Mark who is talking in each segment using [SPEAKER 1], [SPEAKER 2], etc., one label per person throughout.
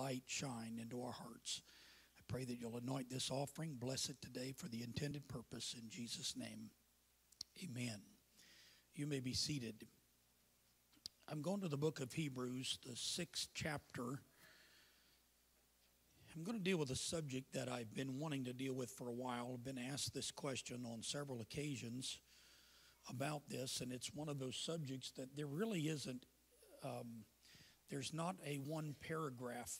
[SPEAKER 1] light shine into our hearts. I pray that you'll anoint this offering, bless it today for the intended purpose in Jesus' name. Amen. You may be seated. I'm going to the book of Hebrews, the sixth chapter. I'm going to deal with a subject that I've been wanting to deal with for a while. I've been asked this question on several occasions about this, and it's one of those subjects that there really isn't, um, there's not a one paragraph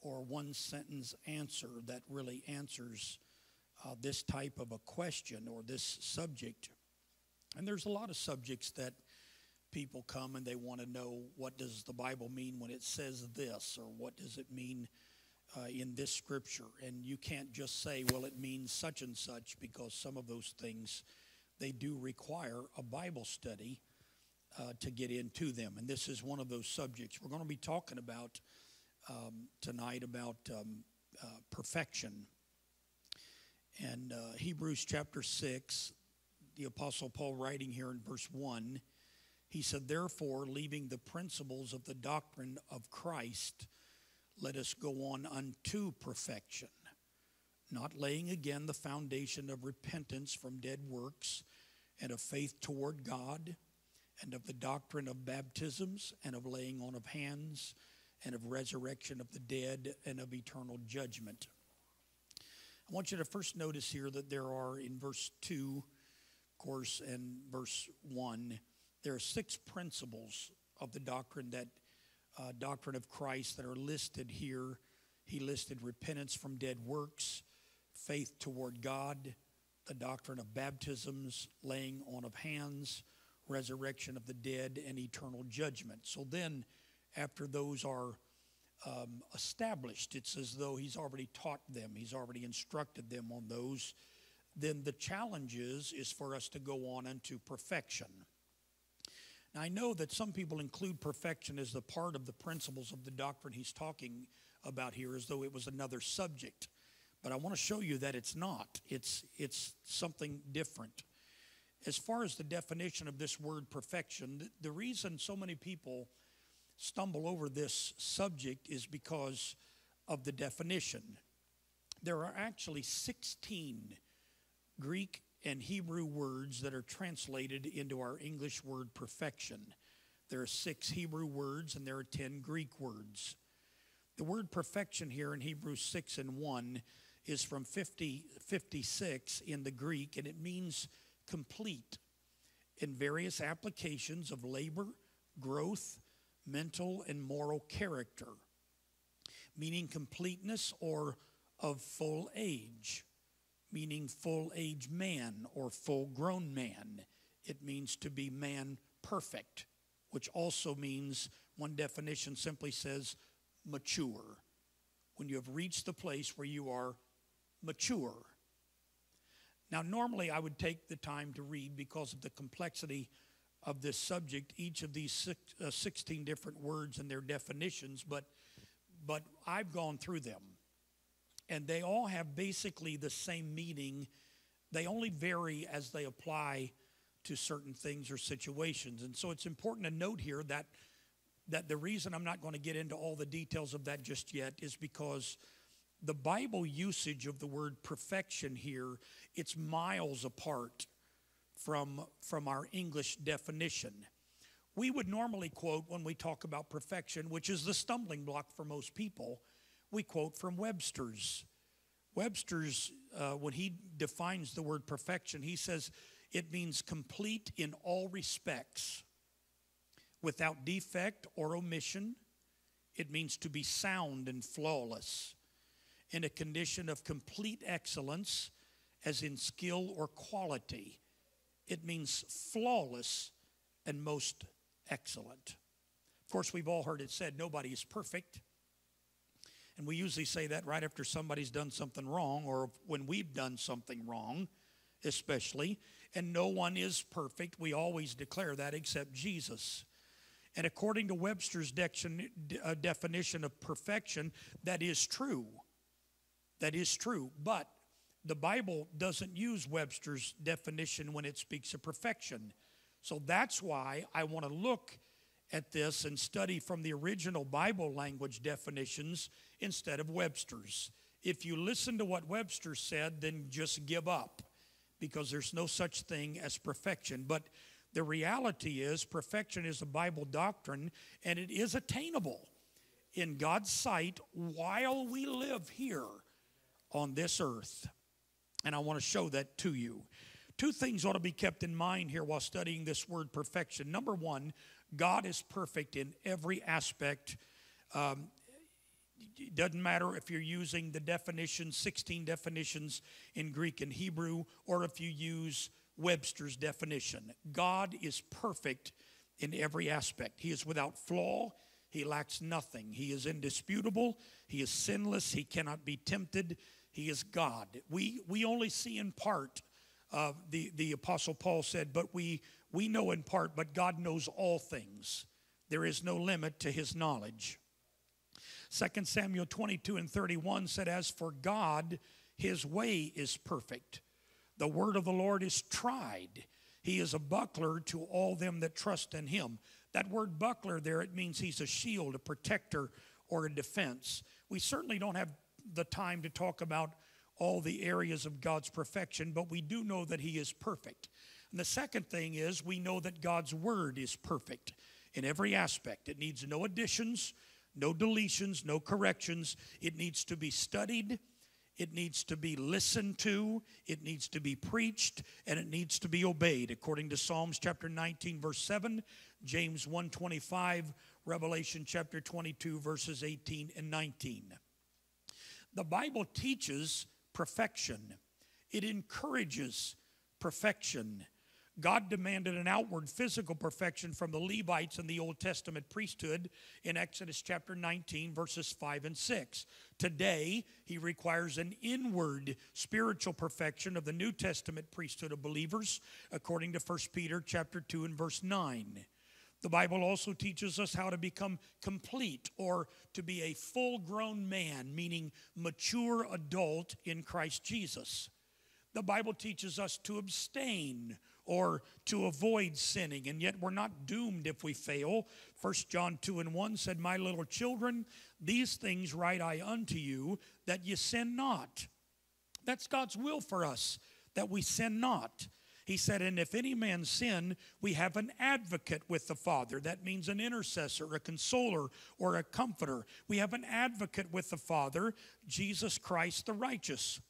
[SPEAKER 1] or one sentence answer that really answers uh, this type of a question or this subject. And there's a lot of subjects that people come and they want to know what does the Bible mean when it says this or what does it mean uh, in this scripture. And you can't just say, well, it means such and such because some of those things they do require a Bible study uh, to get into them. And this is one of those subjects. We're going to be talking about um, tonight about um, uh, perfection. And uh, Hebrews chapter 6, the Apostle Paul writing here in verse 1, he said, Therefore, leaving the principles of the doctrine of Christ, let us go on unto perfection not laying again the foundation of repentance from dead works and of faith toward God and of the doctrine of baptisms and of laying on of hands and of resurrection of the dead and of eternal judgment. I want you to first notice here that there are in verse 2, of course, and verse 1, there are six principles of the doctrine that uh, doctrine of Christ that are listed here. He listed repentance from dead works, faith toward God, the doctrine of baptisms, laying on of hands, resurrection of the dead, and eternal judgment. So then, after those are um, established, it's as though he's already taught them, he's already instructed them on those. Then the challenge is, is for us to go on unto perfection. Now, I know that some people include perfection as the part of the principles of the doctrine he's talking about here, as though it was another subject. But I want to show you that it's not. It's, it's something different. As far as the definition of this word perfection, the, the reason so many people stumble over this subject is because of the definition. There are actually 16 Greek and Hebrew words that are translated into our English word perfection. There are six Hebrew words and there are 10 Greek words. The word perfection here in Hebrews 6 and 1 is from 50, 56 in the Greek, and it means complete in various applications of labor, growth, mental, and moral character, meaning completeness or of full age, meaning full age man or full grown man. It means to be man perfect, which also means one definition simply says mature. When you have reached the place where you are mature. Now, normally I would take the time to read because of the complexity of this subject, each of these six, uh, 16 different words and their definitions, but, but I've gone through them. And they all have basically the same meaning. They only vary as they apply to certain things or situations. And so it's important to note here that, that the reason I'm not going to get into all the details of that just yet is because the Bible usage of the word perfection here, it's miles apart from, from our English definition. We would normally quote when we talk about perfection, which is the stumbling block for most people, we quote from Webster's. Webster's, uh, when he defines the word perfection, he says it means complete in all respects, without defect or omission. It means to be sound and flawless in a condition of complete excellence, as in skill or quality. It means flawless and most excellent. Of course, we've all heard it said nobody is perfect. And we usually say that right after somebody's done something wrong or when we've done something wrong, especially. And no one is perfect. We always declare that except Jesus. And according to Webster's uh, definition of perfection, that is true. That is true, but the Bible doesn't use Webster's definition when it speaks of perfection. So that's why I want to look at this and study from the original Bible language definitions instead of Webster's. If you listen to what Webster said, then just give up because there's no such thing as perfection. But the reality is, perfection is a Bible doctrine and it is attainable in God's sight while we live here on this earth. And I want to show that to you. Two things ought to be kept in mind here while studying this word perfection. Number one, God is perfect in every aspect. Um, it doesn't matter if you're using the definitions, 16 definitions in Greek and Hebrew, or if you use Webster's definition. God is perfect in every aspect. He is without flaw. He lacks nothing. He is indisputable. He is sinless. He cannot be tempted. He is God. We, we only see in part. Uh, the, the Apostle Paul said, but we, we know in part, but God knows all things. There is no limit to his knowledge. 2 Samuel 22 and 31 said, As for God, his way is perfect. The word of the Lord is tried. He is a buckler to all them that trust in him. That word buckler there, it means he's a shield, a protector, or a defense. We certainly don't have the time to talk about all the areas of God's perfection, but we do know that he is perfect. And the second thing is we know that God's word is perfect in every aspect. It needs no additions, no deletions, no corrections. It needs to be studied, it needs to be listened to, it needs to be preached, and it needs to be obeyed according to Psalms chapter 19 verse 7, James 125, Revelation chapter 22 verses 18 and 19. The Bible teaches perfection. It encourages perfection. God demanded an outward physical perfection from the Levites in the Old Testament priesthood in Exodus chapter 19, verses 5 and 6. Today, he requires an inward spiritual perfection of the New Testament priesthood of believers, according to 1 Peter chapter 2 and verse 9. The Bible also teaches us how to become complete or to be a full grown man, meaning mature adult in Christ Jesus. The Bible teaches us to abstain or to avoid sinning, and yet we're not doomed if we fail. 1 John 2 and 1 said, My little children, these things write I unto you, that ye sin not. That's God's will for us, that we sin not. He said, And if any man sin, we have an advocate with the Father. That means an intercessor, a consoler, or a comforter. We have an advocate with the Father, Jesus Christ the righteous.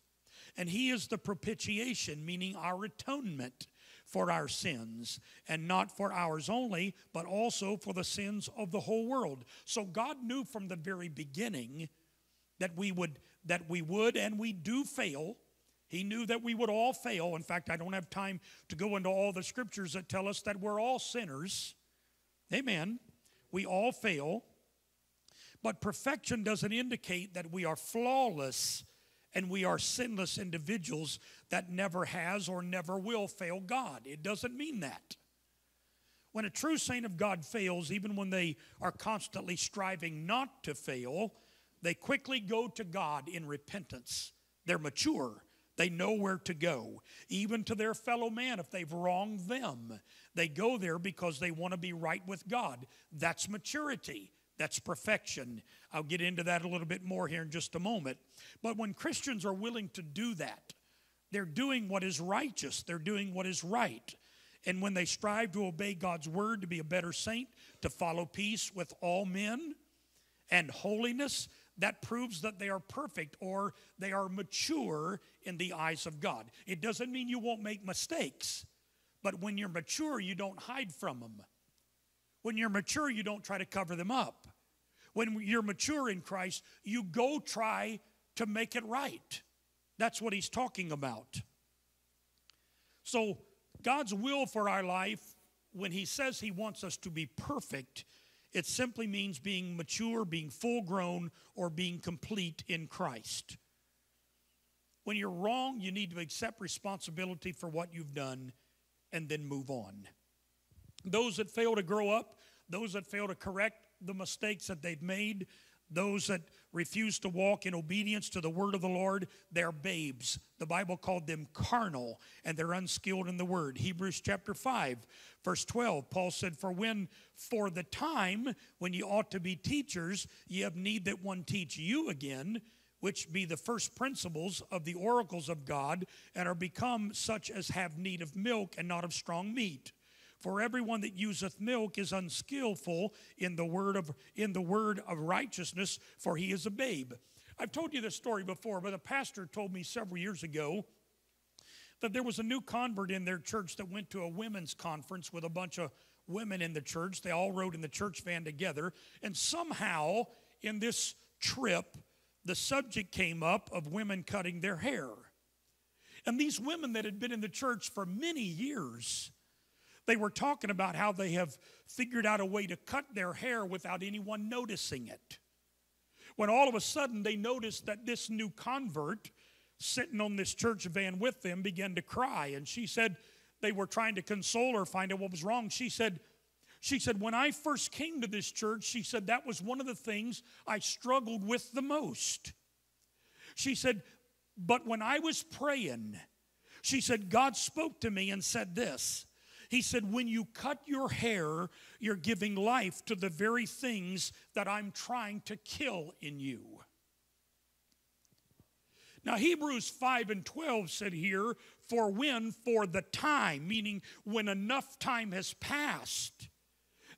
[SPEAKER 1] And he is the propitiation, meaning our atonement for our sins, and not for ours only, but also for the sins of the whole world. So God knew from the very beginning that we would that we would and we do fail. He knew that we would all fail. In fact, I don't have time to go into all the scriptures that tell us that we're all sinners. Amen. We all fail. But perfection doesn't indicate that we are flawless and we are sinless individuals that never has or never will fail God. It doesn't mean that. When a true saint of God fails, even when they are constantly striving not to fail, they quickly go to God in repentance. They're mature. They know where to go. Even to their fellow man, if they've wronged them, they go there because they want to be right with God. That's maturity. That's perfection. I'll get into that a little bit more here in just a moment. But when Christians are willing to do that, they're doing what is righteous, they're doing what is right. And when they strive to obey God's word, to be a better saint, to follow peace with all men and holiness, that proves that they are perfect or they are mature in the eyes of God. It doesn't mean you won't make mistakes, but when you're mature, you don't hide from them. When you're mature, you don't try to cover them up. When you're mature in Christ, you go try to make it right. That's what he's talking about. So, God's will for our life, when he says he wants us to be perfect, it simply means being mature, being full grown, or being complete in Christ. When you're wrong, you need to accept responsibility for what you've done and then move on. Those that fail to grow up, those that fail to correct the mistakes that they've made, Those that refuse to walk in obedience to the word of the Lord, they're babes. The Bible called them carnal and they're unskilled in the word. Hebrews chapter 5, verse 12, Paul said, For when for the time when ye ought to be teachers, ye have need that one teach you again, which be the first principles of the oracles of God, and are become such as have need of milk and not of strong meat. For everyone that useth milk is unskillful in the word of in the word of righteousness, for he is a babe. I've told you this story before, but a pastor told me several years ago that there was a new convert in their church that went to a women's conference with a bunch of women in the church. They all rode in the church van together, and somehow in this trip, the subject came up of women cutting their hair. And these women that had been in the church for many years they were talking about how they have figured out a way to cut their hair without anyone noticing it. When all of a sudden they noticed that this new convert sitting on this church van with them began to cry. And she said they were trying to console her, find out what was wrong. She said, she said, when I first came to this church, she said that was one of the things I struggled with the most. She said, but when I was praying, she said, God spoke to me and said this he said, When you cut your hair, you're giving life to the very things that I'm trying to kill in you. Now, Hebrews 5 and 12 said here, For when, for the time, meaning when enough time has passed,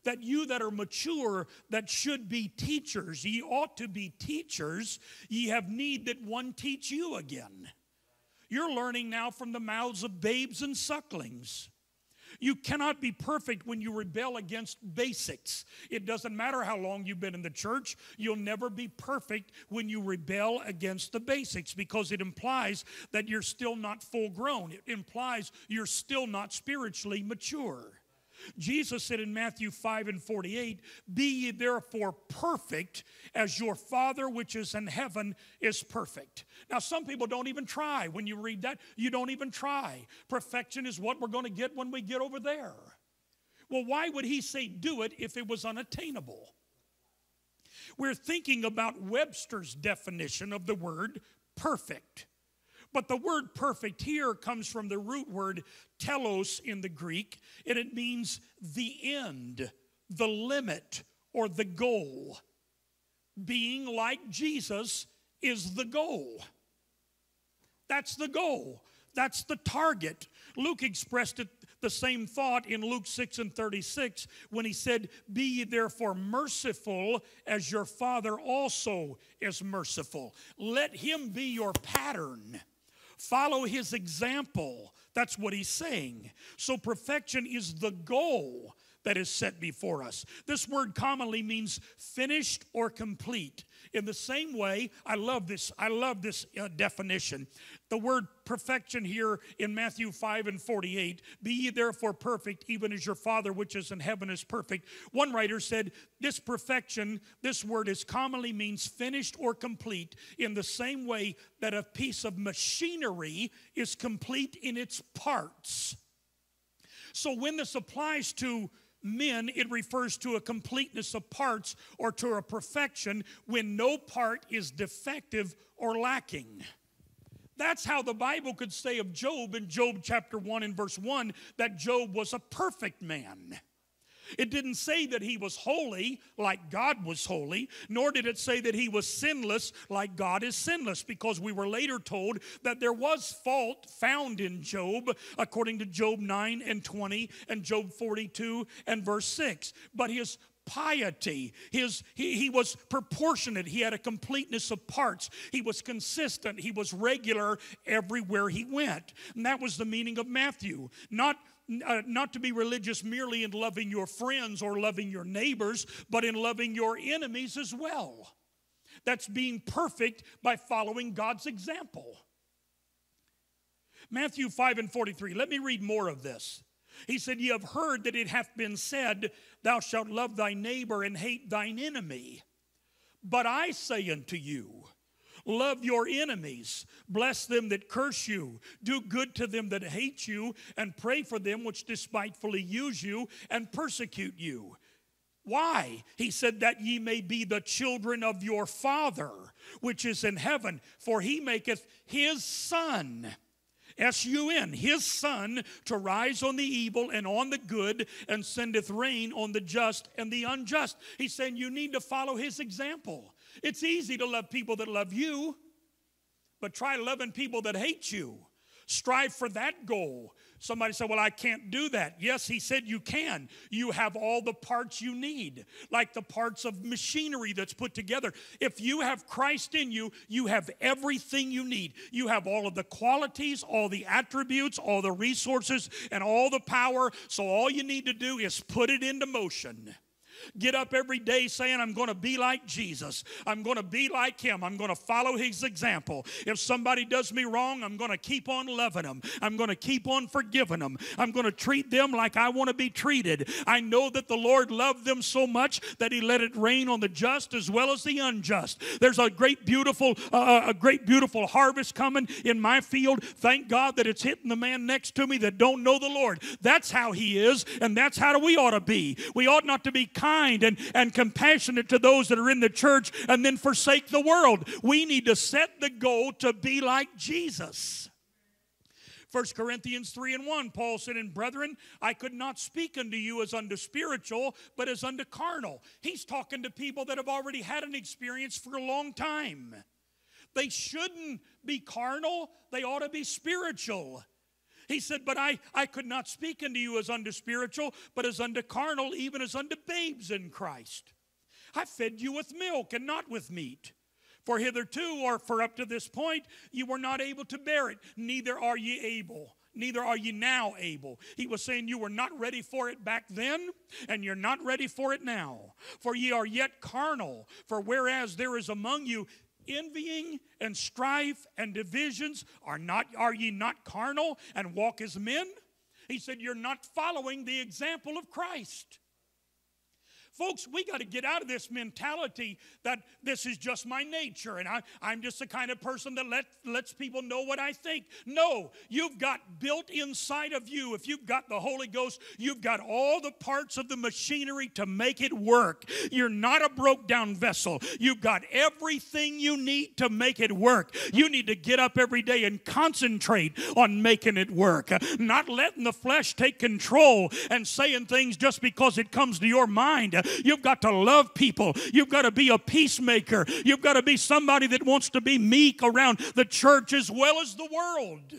[SPEAKER 1] that you that are mature, that should be teachers, ye ought to be teachers, ye have need that one teach you again. You're learning now from the mouths of babes and sucklings. You cannot be perfect when you rebel against basics. It doesn't matter how long you've been in the church, you'll never be perfect when you rebel against the basics because it implies that you're still not full grown. It implies you're still not spiritually mature. Jesus said in Matthew 5 and 48, Be ye therefore perfect as your Father which is in heaven is perfect. Now, some people don't even try. When you read that, you don't even try. Perfection is what we're going to get when we get over there. Well, why would he say do it if it was unattainable? We're thinking about Webster's definition of the word perfect. But the word perfect here comes from the root word telos in the Greek, and it means the end, the limit, or the goal. Being like Jesus is the goal. That's the goal. That's the target. Luke expressed it the same thought in Luke 6 and 36 when he said, Be ye therefore merciful as your Father also is merciful. Let him be your pattern. Follow his example. That's what he's saying. So, perfection is the goal that is set before us. This word commonly means finished or complete. In the same way, I love this. I love this uh, definition. The word perfection here in Matthew 5 and 48 Be ye therefore perfect, even as your Father which is in heaven is perfect. One writer said, This perfection, this word is commonly means finished or complete in the same way that a piece of machinery is complete in its parts. So when this applies to men, it refers to a completeness of parts or to a perfection when no part is defective or lacking. That's how the Bible could say of Job in Job chapter 1 and verse 1 that Job was a perfect man. It didn't say that he was holy like God was holy, nor did it say that he was sinless like God is sinless, because we were later told that there was fault found in Job, according to Job 9 and 20 and Job 42 and verse 6. But his piety. His, he, he was proportionate. He had a completeness of parts. He was consistent. He was regular everywhere he went. And that was the meaning of Matthew. Not uh, not to be religious merely in loving your friends or loving your neighbors, but in loving your enemies as well. That's being perfect by following God's example. Matthew 5 and 43. Let me read more of this. He said, Ye have heard that it hath been said, Thou shalt love thy neighbor and hate thine enemy. But I say unto you, Love your enemies. Bless them that curse you. Do good to them that hate you, and pray for them which despitefully use you and persecute you. Why? He said, That ye may be the children of your Father, which is in heaven, for he maketh his sun. S U N, his sun to rise on the evil and on the good, and sendeth rain on the just and the unjust. He's saying you need to follow his example. It's easy to love people that love you, but try loving people that hate you. Strive for that goal. Somebody said, Well, I can't do that. Yes, he said you can. You have all the parts you need, like the parts of machinery that's put together. If you have Christ in you, you have everything you need. You have all of the qualities, all the attributes, all the resources, and all the power. So all you need to do is put it into motion. Get up every day saying, I'm going to be like Jesus. I'm going to be like him. I'm going to follow his example. If somebody does me wrong, I'm going to keep on loving them. I'm going to keep on forgiving them. I'm going to treat them like I want to be treated. I know that the Lord loved them so much that he let it rain on the just as well as the unjust. There's a great, beautiful, uh, uh a great, beautiful harvest coming in my field. Thank God that it's hitting the man next to me that don't know the Lord. That's how he is, and that's how we ought to be. We ought not to be kind kind and, and compassionate to those that are in the church and then forsake the world. We need to set the goal to be like Jesus. 1 Corinthians 3 and 1, Paul said, And brethren, I could not speak unto you as unto spiritual, but as unto carnal. He's talking to people that have already had an experience for a long time. They shouldn't be carnal, they ought to be spiritual. He said, But I, I could not speak unto you as unto spiritual, but as unto carnal, even as unto babes in Christ. I fed you with milk and not with meat. For hitherto, or for up to this point, you were not able to bear it, neither are ye able neither are ye now able. He was saying you were not ready for it back then, and you're not ready for it now. For ye are yet carnal. For whereas there is among you envying and strife and divisions are not are ye not carnal and walk as men? He said you're not following the example of christ Folks, we got to get out of this mentality that this is just my nature and I, I'm just the kind of person that let, lets people know what I think. No, you've got built inside of you, if you've got the Holy Ghost, you've got all the parts of the machinery to make it work. You're not a broke down vessel. You've got everything you need to make it work. You need to get up every day and concentrate on making it work, not letting the flesh take control and saying things just because it comes to your mind. You've got to love people. You've got to be a peacemaker. You've got to be somebody that wants to be meek around the church as well as the world.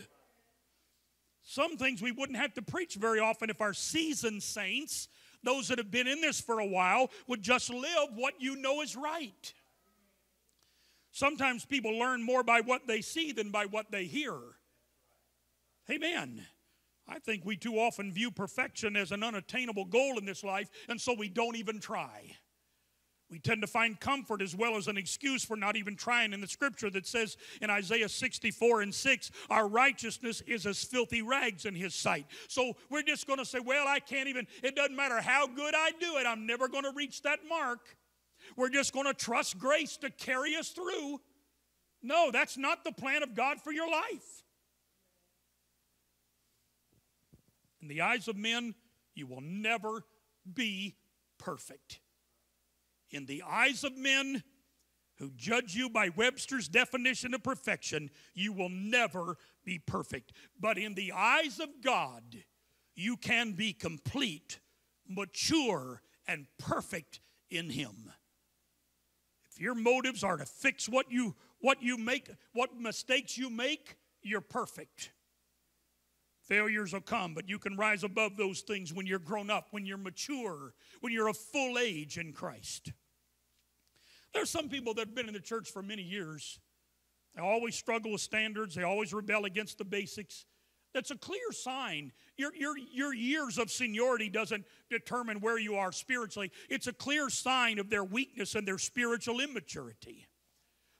[SPEAKER 1] Some things we wouldn't have to preach very often if our seasoned saints, those that have been in this for a while, would just live what you know is right. Sometimes people learn more by what they see than by what they hear. Amen. I think we too often view perfection as an unattainable goal in this life, and so we don't even try. We tend to find comfort as well as an excuse for not even trying in the scripture that says in Isaiah 64 and 6, our righteousness is as filthy rags in his sight. So we're just going to say, well, I can't even, it doesn't matter how good I do it, I'm never going to reach that mark. We're just going to trust grace to carry us through. No, that's not the plan of God for your life. In the eyes of men, you will never be perfect. In the eyes of men who judge you by Webster's definition of perfection, you will never be perfect. But in the eyes of God, you can be complete, mature, and perfect in Him. If your motives are to fix what you what you make, what mistakes you make, you're perfect. Failures will come, but you can rise above those things when you're grown up, when you're mature, when you're of full age in Christ. There are some people that have been in the church for many years. They always struggle with standards, they always rebel against the basics. That's a clear sign. Your, your, your years of seniority doesn't determine where you are spiritually. It's a clear sign of their weakness and their spiritual immaturity.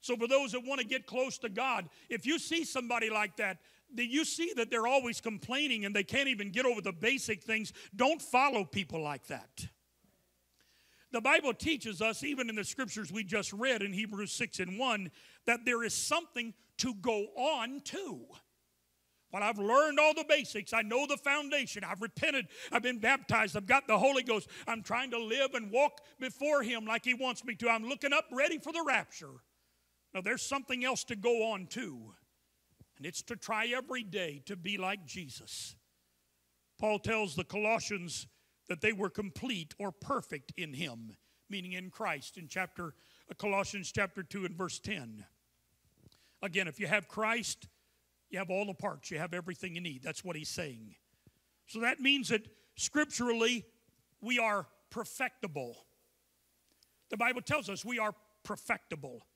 [SPEAKER 1] So, for those that want to get close to God, if you see somebody like that, you see that they're always complaining and they can't even get over the basic things. Don't follow people like that. The Bible teaches us, even in the scriptures we just read in Hebrews 6 and 1, that there is something to go on to. Well, I've learned all the basics. I know the foundation. I've repented. I've been baptized. I've got the Holy Ghost. I'm trying to live and walk before Him like He wants me to. I'm looking up, ready for the rapture. Now, there's something else to go on too, and it's to try every day to be like Jesus. Paul tells the Colossians that they were complete or perfect in Him, meaning in Christ, in chapter uh, Colossians chapter 2 and verse 10. Again, if you have Christ, you have all the parts, you have everything you need. That's what he's saying. So that means that scripturally, we are perfectible. The Bible tells us we are perfectible.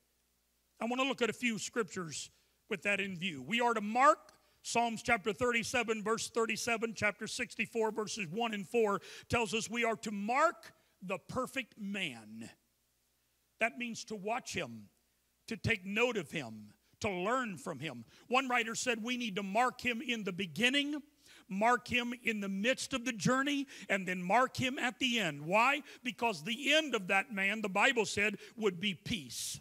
[SPEAKER 1] I want to look at a few scriptures with that in view. We are to mark Psalms chapter 37, verse 37, chapter 64, verses 1 and 4 tells us we are to mark the perfect man. That means to watch him, to take note of him, to learn from him. One writer said we need to mark him in the beginning, mark him in the midst of the journey, and then mark him at the end. Why? Because the end of that man, the Bible said, would be peace.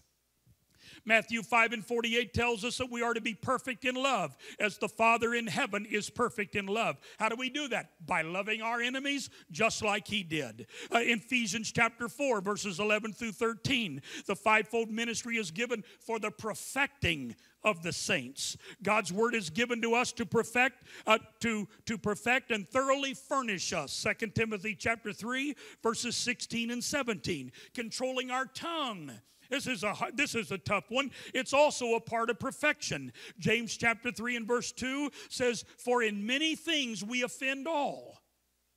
[SPEAKER 1] Matthew 5 and 48 tells us that we are to be perfect in love as the Father in heaven is perfect in love. How do we do that? By loving our enemies just like He did. Uh, in Ephesians chapter 4, verses 11 through 13, the fivefold ministry is given for the perfecting of the saints. God's word is given to us to perfect, uh, to, to perfect and thoroughly furnish us. Second Timothy chapter 3, verses 16 and 17. Controlling our tongue this is a this is a tough one. It's also a part of perfection. James chapter 3 and verse 2 says, "For in many things we offend all."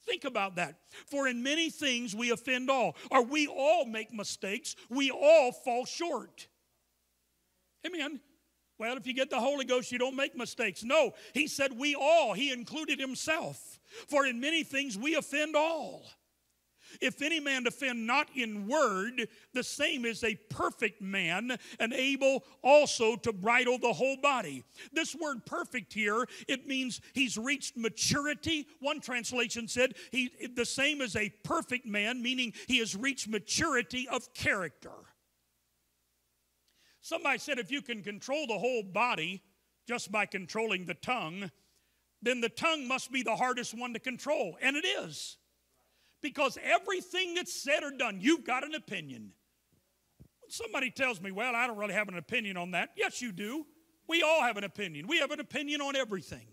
[SPEAKER 1] Think about that. For in many things we offend all. Or we all make mistakes. We all fall short. Amen. Well, if you get the Holy Ghost, you don't make mistakes. No, he said we all. He included himself. For in many things we offend all. If any man offend not in word, the same is a perfect man and able also to bridle the whole body. This word perfect here, it means he's reached maturity. One translation said he the same as a perfect man, meaning he has reached maturity of character. Somebody said if you can control the whole body just by controlling the tongue, then the tongue must be the hardest one to control. And it is. Because everything that's said or done, you've got an opinion. When somebody tells me, well, I don't really have an opinion on that, yes, you do. We all have an opinion. We have an opinion on everything.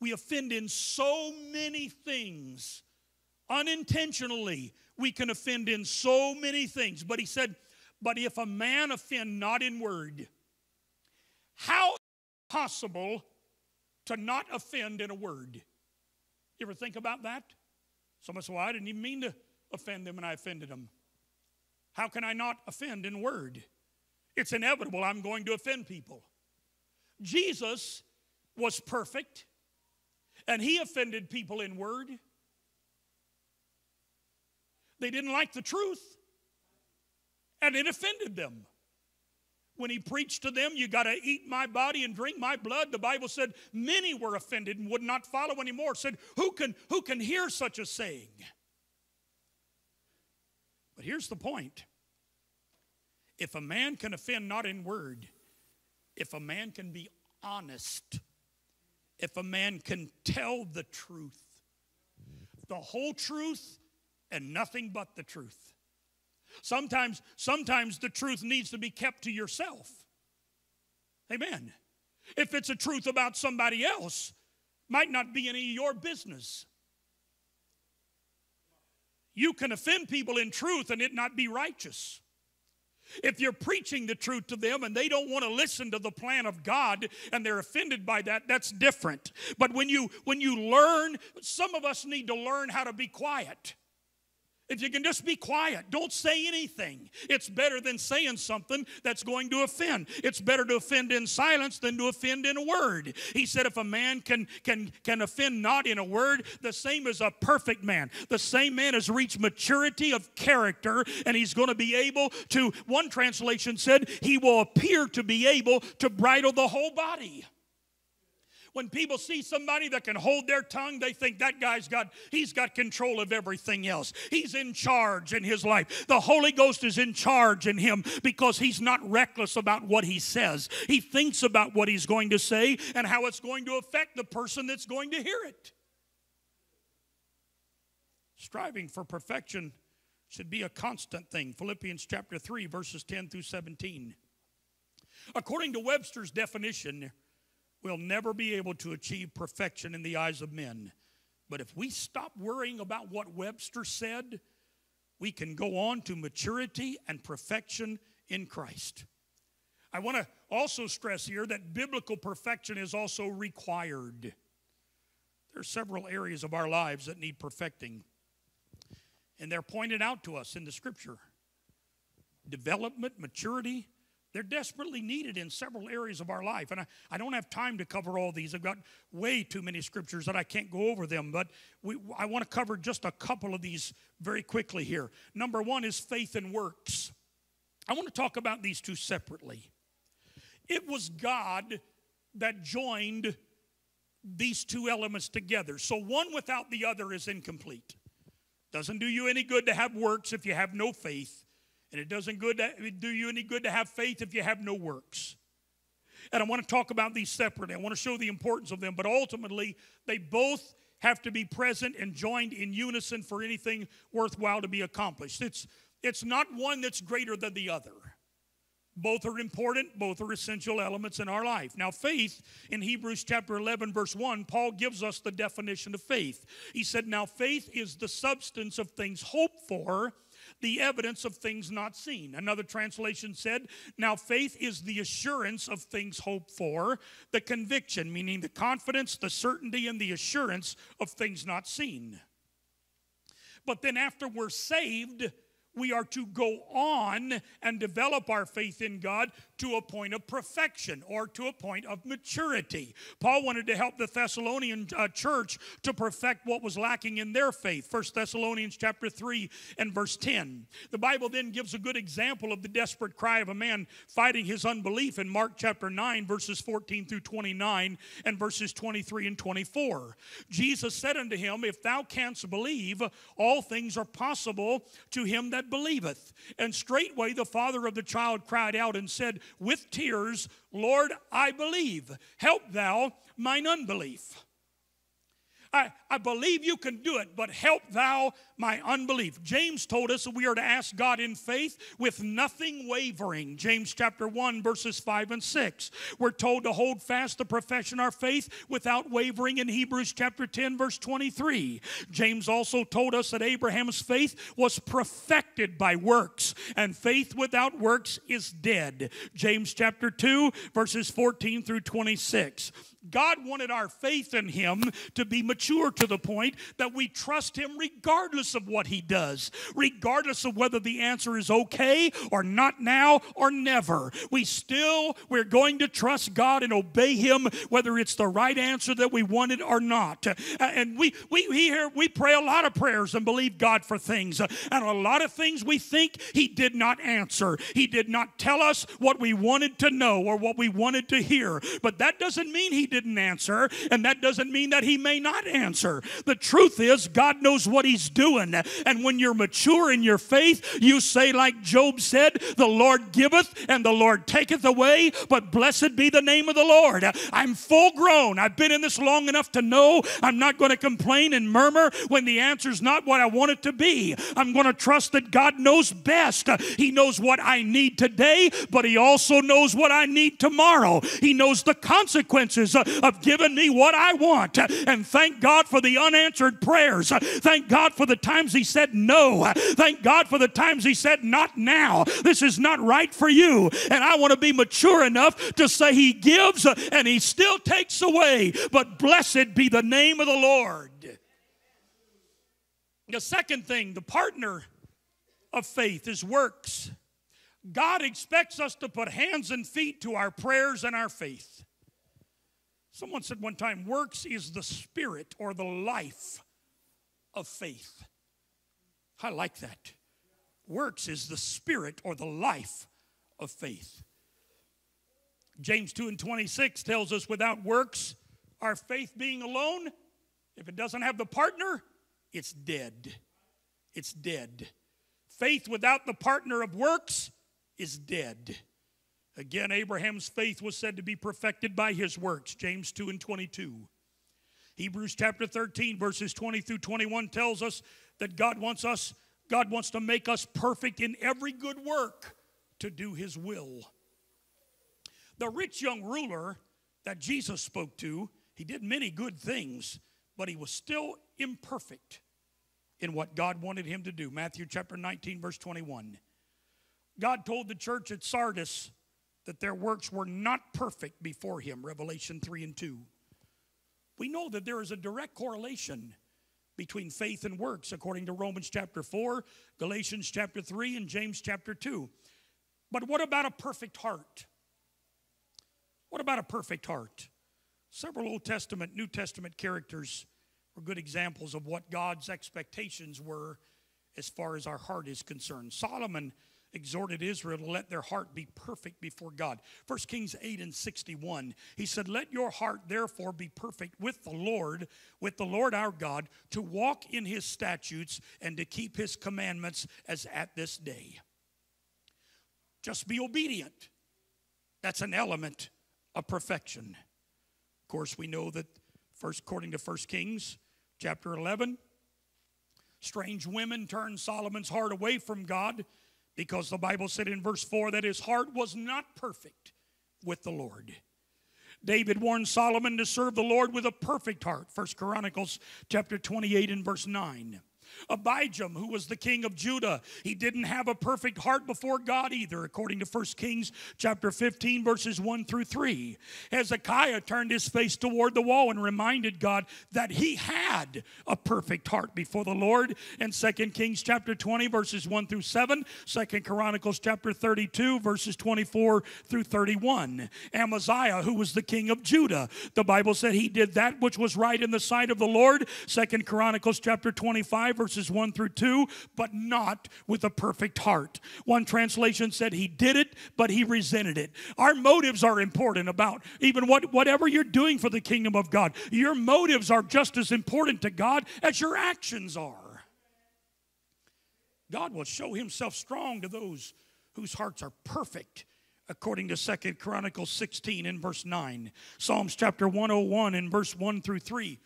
[SPEAKER 1] We offend in so many things. Unintentionally, we can offend in so many things. But he said, But if a man offend not in word, how possible to not offend in a word? You ever think about that? Someone said, Well, I didn't even mean to offend them and I offended them. How can I not offend in word? It's inevitable I'm going to offend people. Jesus was perfect and he offended people in word. They didn't like the truth and it offended them. When he preached to them, you got to eat my body and drink my blood. The Bible said many were offended and would not follow anymore. said, who can, who can hear such a saying? But here's the point. If a man can offend not in word, if a man can be honest, if a man can tell the truth, the whole truth and nothing but the truth, Sometimes, sometimes the truth needs to be kept to yourself. Amen. If it's a truth about somebody else, might not be any of your business. You can offend people in truth and it not be righteous. If you're preaching the truth to them and they don't want to listen to the plan of God and they're offended by that, that's different. But when you when you learn, some of us need to learn how to be quiet. If you can just be quiet, don't say anything. It's better than saying something that's going to offend. It's better to offend in silence than to offend in a word. He said, if a man can, can, can offend not in a word, the same as a perfect man. The same man has reached maturity of character, and he's going to be able to, one translation said, he will appear to be able to bridle the whole body. When people see somebody that can hold their tongue, they think that guy's got he's got control of everything else. He's in charge in his life. The Holy Ghost is in charge in him because he's not reckless about what he says. He thinks about what he's going to say and how it's going to affect the person that's going to hear it. Striving for perfection should be a constant thing. Philippians chapter 3 verses 10 through 17. According to Webster's definition, we'll never be able to achieve perfection in the eyes of men. But if we stop worrying about what Webster said, we can go on to maturity and perfection in Christ. I want to also stress here that biblical perfection is also required. There are several areas of our lives that need perfecting, and they're pointed out to us in the scripture development, maturity, they're desperately needed in several areas of our life. And I, I don't have time to cover all these. I've got way too many scriptures that I can't go over them. But we, I want to cover just a couple of these very quickly here. Number one is faith and works. I want to talk about these two separately. It was God that joined these two elements together. So one without the other is incomplete. Doesn't do you any good to have works if you have no faith. And it doesn't good to, do you any good to have faith if you have no works. And I want to talk about these separately. I want to show the importance of them, but ultimately, they both have to be present and joined in unison for anything worthwhile to be accomplished. It's, it's not one that's greater than the other. Both are important, both are essential elements in our life. Now, faith in Hebrews chapter 11, verse 1, Paul gives us the definition of faith. He said, Now, faith is the substance of things hoped for the evidence of things not seen. Another translation said, Now faith is the assurance of things hoped for, the conviction, meaning the confidence, the certainty, and the assurance of things not seen. But then after we're saved, we are to go on and develop our faith in God to a point of perfection or to a point of maturity. Paul wanted to help the Thessalonian uh, church to perfect what was lacking in their faith. 1 Thessalonians chapter 3 and verse 10. The Bible then gives a good example of the desperate cry of a man fighting his unbelief in Mark chapter 9 verses 14 through 29 and verses 23 and 24. Jesus said unto him, If thou canst believe, all things are possible to him that believeth. And straightway the father of the child cried out and said, with tears, Lord, I believe. Help thou mine unbelief. I, I believe you can do it, but help thou my unbelief. James told us we are to ask God in faith with nothing wavering. James chapter 1, verses 5 and 6. We're told to hold fast the profession of our faith without wavering in Hebrews chapter 10, verse 23. James also told us that Abraham's faith was perfected by works, and faith without works is dead. James chapter 2, verses 14 through 26. God wanted our faith in Him to be mature to the point that we trust Him regardless of what He does, regardless of whether the answer is okay or not now or never. We still, we're going to trust God and obey Him whether it's the right answer that we wanted or not. And we, we, we, hear, we pray a lot of prayers and believe God for things. And a lot of things we think He did not answer. He did not tell us what we wanted to know or what we wanted to hear. But that doesn't mean He didn't answer, and that doesn't mean that He may not answer. The truth is, God knows what He's doing. And when you're mature in your faith, you say, like Job said, The Lord giveth and the Lord taketh away, but blessed be the name of the Lord. I'm full grown. I've been in this long enough to know I'm not going to complain and murmur when the answer's not what I want it to be. I'm going to trust that God knows best. He knows what I need today, but He also knows what I need tomorrow. He knows the consequences of giving me what I want. And thank God for the unanswered prayers. Thank God for the times He said no. Thank God for the times He said not now. This is not right for you. And I want to be mature enough to say He gives and He still takes away. But blessed be the name of the Lord. The second thing, the partner of faith is works. God expects us to put hands and feet to our prayers and our faith. Someone said one time, works is the spirit or the life of faith. I like that. Works is the spirit or the life of faith. James 2 and 26 tells us without works, Our faith being alone, if it doesn't have the partner, it's dead. It's dead. Faith without the partner of works is dead. Again, Abraham's faith was said to be perfected by his works, James 2 and 22. Hebrews chapter 13, verses 20 through 21 tells us that God wants us, God wants to make us perfect in every good work to do his will. The rich young ruler that Jesus spoke to, he did many good things, but he was still imperfect in what God wanted him to do. Matthew chapter 19, verse 21. God told the church at Sardis that their works were not perfect before him, Revelation 3 and 2. We know that there is a direct correlation between faith and works, according to Romans chapter 4, Galatians chapter 3, and James chapter 2. But what about a perfect heart? What about a perfect heart? Several Old Testament, New Testament characters were good examples of what God's expectations were as far as our heart is concerned. Solomon exhorted Israel to let their heart be perfect before God. 1 Kings 8 and 61, he said, Let your heart therefore be perfect with the Lord, with the Lord our God, to walk in his statutes and to keep his commandments as at this day. Just be obedient. That's an element of perfection. Of course, we know that first according to 1 Kings chapter 11, strange women turned Solomon's heart away from God because the Bible said in verse 4 that his heart was not perfect with the Lord. David warned Solomon to serve the Lord with a perfect heart. First Chronicles chapter 28 and verse 9. Abijam, who was the king of Judah, he didn't have a perfect heart before God either, according to 1 Kings chapter 15, verses 1 through 3. Hezekiah turned his face toward the wall and reminded God that he had a perfect heart before the Lord. In 2 Kings chapter 20, verses 1 through 7, 2 Chronicles chapter 32, verses 24 through 31. Amaziah, who was the king of Judah, the Bible said he did that which was right in the sight of the Lord. 2 Chronicles chapter 25, verses 1 through 2, but not with a perfect heart. One translation said he did it, but he resented it. Our motives are important about even what, whatever you're doing for the kingdom of God. Your motives are just as important to God as your actions are. God will show himself strong to those whose hearts are perfect according to Second Chronicles 16 and verse 9. Psalms chapter 101 and verse 1 through 3.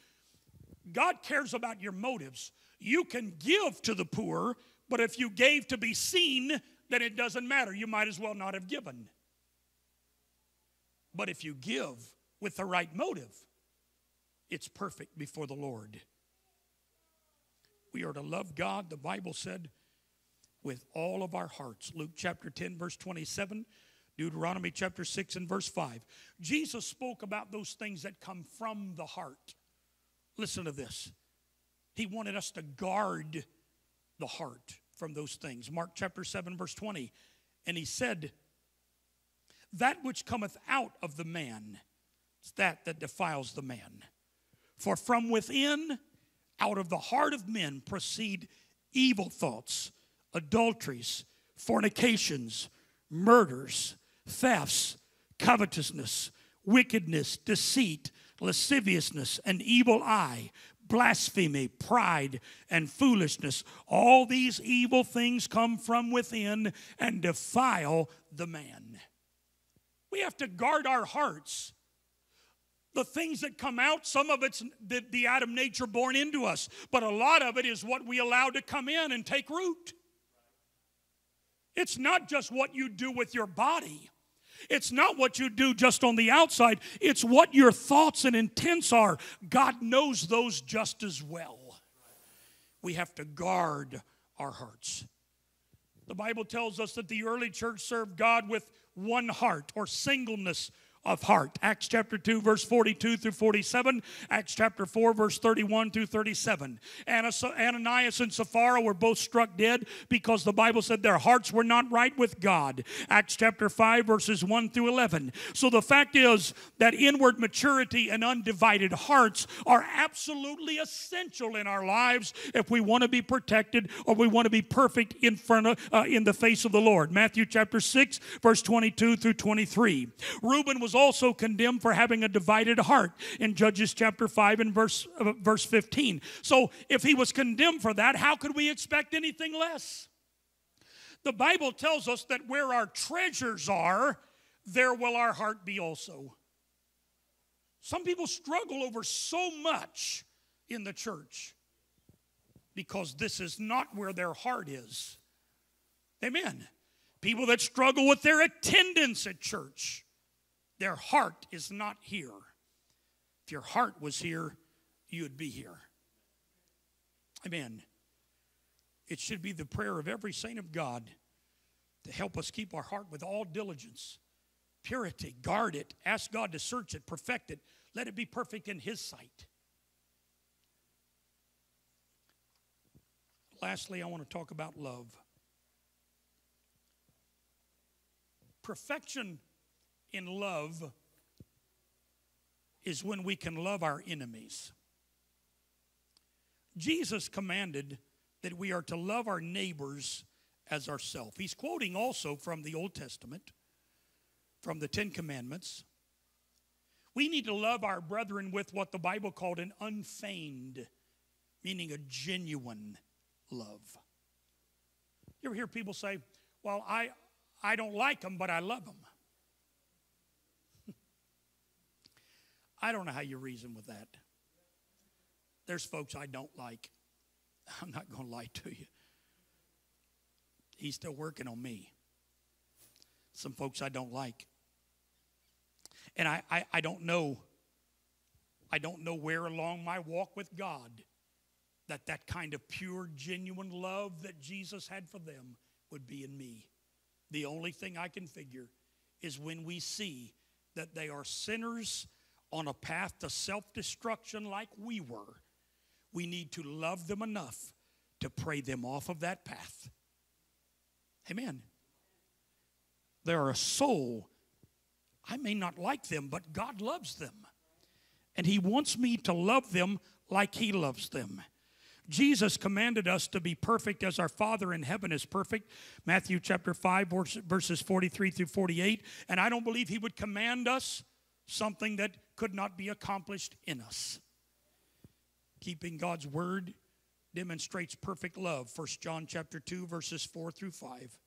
[SPEAKER 1] God cares about your motives. You can give to the poor, but if you gave to be seen, then it doesn't matter. You might as well not have given. But if you give with the right motive, it's perfect before the Lord. We are to love God, the Bible said, with all of our hearts. Luke chapter 10, verse 27, Deuteronomy chapter 6 and verse 5. Jesus spoke about those things that come from the heart. Listen to this. He wanted us to guard the heart from those things. Mark chapter 7, verse 20. And he said, That which cometh out of the man, is that that defiles the man. For from within, out of the heart of men, proceed evil thoughts, adulteries, fornications, murders, thefts, covetousness, wickedness, deceit, lasciviousness, an evil eye blasphemy, pride, and foolishness. All these evil things come from within and defile the man. We have to guard our hearts. The things that come out, some of it's the, the Adam nature born into us, but a lot of it is what we allow to come in and take root. It's not just what you do with your body. It's not what you do just on the outside, it's what your thoughts and intents are. God knows those just as well. We have to guard our hearts. The Bible tells us that the early church served God with one heart or singleness of heart. Acts chapter 2, verse 42 through 47. Acts chapter 4, verse 31 through 37. Ananias and Sapphira were both struck dead because the Bible said their hearts were not right with God. Acts chapter 5, verses 1 through 11. So the fact is that inward maturity and undivided hearts are absolutely essential in our lives if we want to be protected or we want to be perfect in front of uh, in the face of the Lord. Matthew chapter 6, verse 22 through 23. Reuben was
[SPEAKER 2] was also condemned for having a divided heart in Judges chapter 5 and verse, uh, verse 15. So if he was condemned for that, how could we expect anything less? The Bible tells us that where our treasures are, there will our heart be also. Some people struggle over so much in the church because this is not where their heart is. Amen. People that struggle with their attendance at church, their heart is not here. If your heart was here, you would be here. Amen. It should be the prayer of every saint of God to help us keep our heart with all diligence, purity, guard it, ask God to search it, perfect it, let it be perfect in His sight. Lastly, I want to talk about love. Perfection in love is when we can love our enemies. Jesus commanded that we are to love our neighbors as ourselves. He's quoting also from the Old Testament, from the Ten Commandments. We need to love our brethren with what the Bible called an unfeigned, meaning a genuine love. You ever hear people say, Well, I, I don't like them, but I love them? I don't know how you reason with that. There's folks I don't like. I'm not going to lie to you. He's still working on me. Some folks I don't like. And I, I, I don't know. I don't know where along my walk with God that that kind of pure, genuine love that Jesus had for them would be in me. The only thing I can figure is when we see that they are sinners on a path to self destruction like we were, we need to love them enough to pray them off of that path. Amen. They're a soul. I may not like them, but God loves them. And He wants me to love them like He loves them. Jesus commanded us to be perfect as our Father in heaven is perfect. Matthew chapter 5, verses 43 through 48. And I don't believe He would command us something that could not be accomplished in us. Keeping God's word demonstrates perfect love. 1 John chapter 2, verses 4 through 5.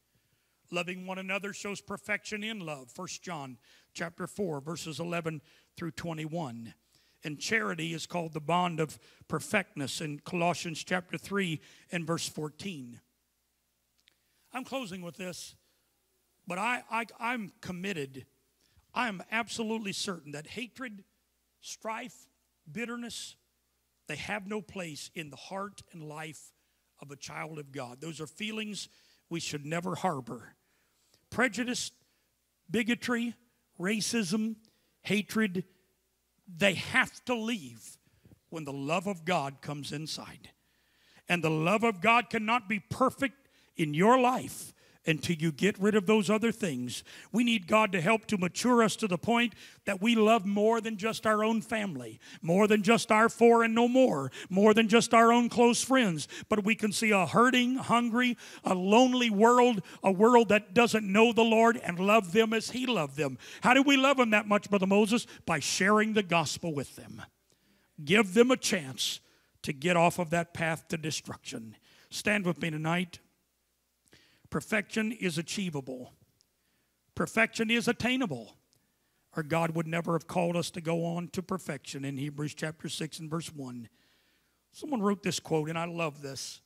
[SPEAKER 2] Loving one another shows perfection in love. 1 John chapter 4, verses 11 through 21. And charity is called the bond of perfectness in Colossians chapter 3 and verse 14. I'm closing with this, but I, I, I'm committed. I am absolutely certain that hatred, strife, bitterness, they have no place in the heart and life of a child of God. Those are feelings we should never harbor. Prejudice, bigotry, racism, hatred, they have to leave when the love of God comes inside. And the love of God cannot be perfect in your life until you get rid of those other things. We need God to help to mature us to the point that we love more than just our own family, more than just our four and no more, more than just our own close friends, but we can see a hurting, hungry, a lonely world, a world that doesn't know the Lord and love them as He loved them. How do we love them that much, Brother Moses? By sharing the gospel with them. Give them a chance to get off of that path to destruction. Stand with me tonight. Perfection is achievable, perfection is attainable. Or God would never have called us to go on to perfection in Hebrews chapter 6 and verse 1. Someone wrote this quote, and I love this.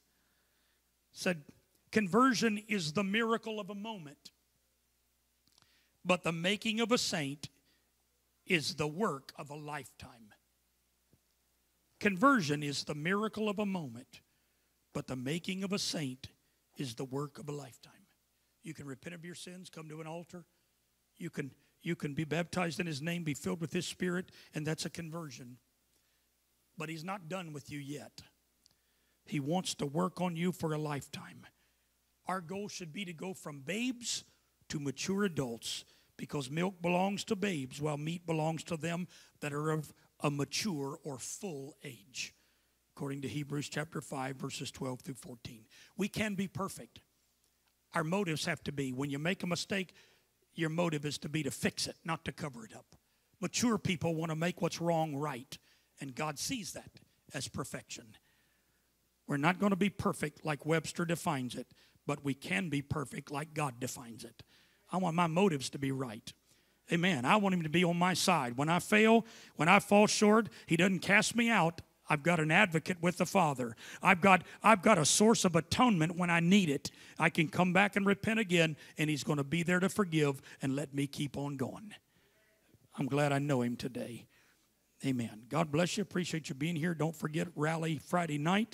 [SPEAKER 2] Said, Conversion is the miracle of a moment, but the making of a saint is the work of a lifetime. Conversion is the miracle of a moment, but the making of a saint is the work of a lifetime. You can repent of your sins, come to an altar. You can, you can be baptized in His name, be filled with His Spirit, and that's a conversion. But He's not done with you yet. He wants to work on you for a lifetime. Our goal should be to go from babes to mature adults because milk belongs to babes while meat belongs to them that are of a mature or full age according to Hebrews chapter 5, verses 12 through 14. We can be perfect. Our motives have to be when you make a mistake, your motive is to be to fix it, not to cover it up. Mature people want to make what's wrong right, and God sees that as perfection. We're not going to be perfect like Webster defines it, but we can be perfect like God defines it. I want my motives to be right. Amen. I want him to be on my side. When I fail, when I fall short, he doesn't cast me out. I've got an advocate with the Father. I've got, I've got a source of atonement when I need it. I can come back and repent again, and He's going to be there to forgive and let me keep on going. I'm glad I know Him today. Amen. God bless you. Appreciate you being here. Don't forget rally Friday night.